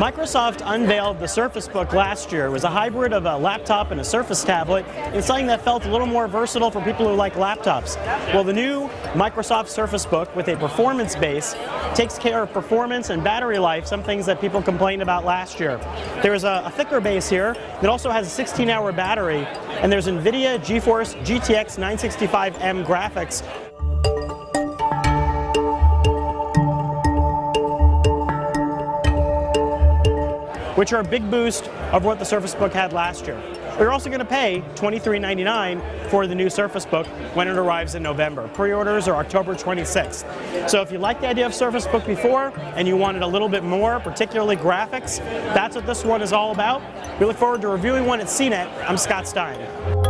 Microsoft unveiled the Surface Book last year. It was a hybrid of a laptop and a Surface tablet. It's something that felt a little more versatile for people who like laptops. Well, the new Microsoft Surface Book with a performance base takes care of performance and battery life, some things that people complained about last year. There's a, a thicker base here that also has a 16-hour battery, and there's NVIDIA GeForce GTX 965M graphics which are a big boost of what the Surface Book had last year. We're also going to pay $23.99 for the new Surface Book when it arrives in November. Pre-orders are October 26th. So if you like the idea of Surface Book before and you wanted a little bit more, particularly graphics, that's what this one is all about. We look forward to reviewing one at CNET. I'm Scott Stein.